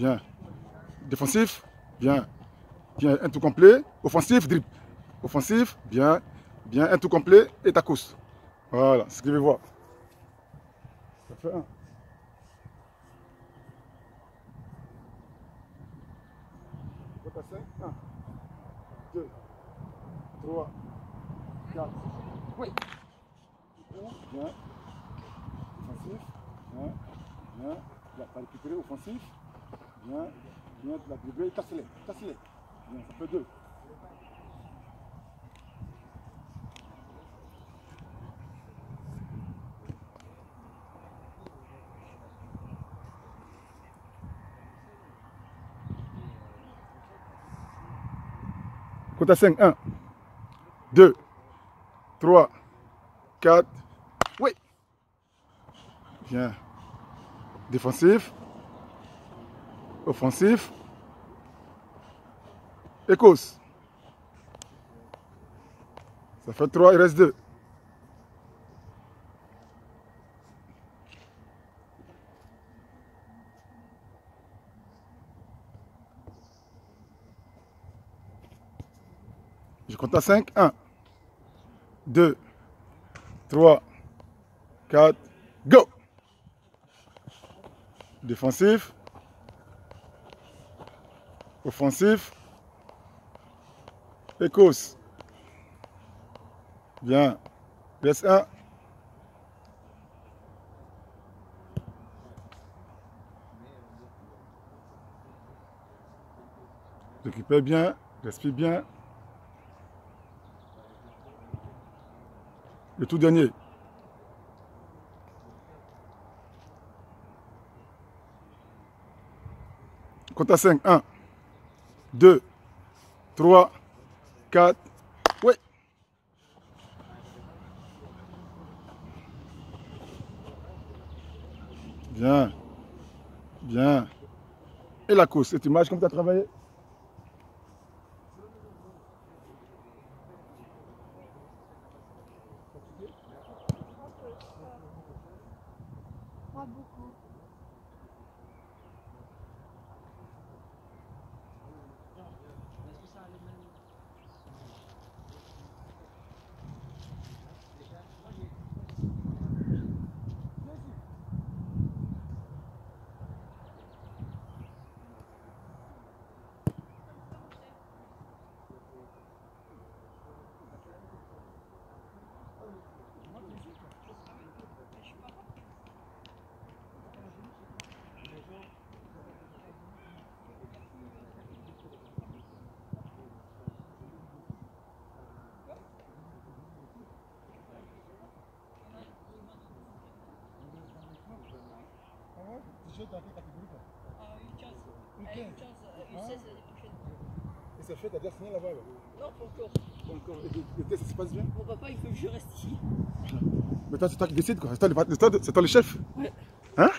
bien. Défensif, bien. Bien, un tout complet. Offensif, dribble. Offensif, bien. Bien, un tout complet et ta course. Voilà, ce que je vais voir. Ça fait un. 5. 1, 2, 3, 4. Oui. Bien. Offensif. Bien. Bien. Là, t'as récupéré offensif. Bien. Bien, tu. Casse-les. Casse-les. Bien, ça 2. Compte à 5. 1, 2, 3, 4. Oui. Bien. Défensif. Offensif. Écosse. Ça fait 3, il reste 2. Je compte à 5. 1, 2, 3, 4, go Défensif. Offensif. Écosse. Bien. Laisse 1. Récupère bien, respire bien. Le tout dernier. Compte à 5. 1, 2, 3, 4. Oui. Bien. Bien. Et la course, cette image comme tu as travaillé? Pas. Ah, une chance. Ah, une chance. euh, Une 16 l'année prochaine. Et ça fait, t'as déjà signé là-bas là Non, pas encore. Pas encore. Et le- test, ça se passe bien Mon papa, il faut que je reste ici. Mais toi, c'est toi qui décides quoi. C'est toi, le- c'est toi, c'est toi le chef. Ouais. Hein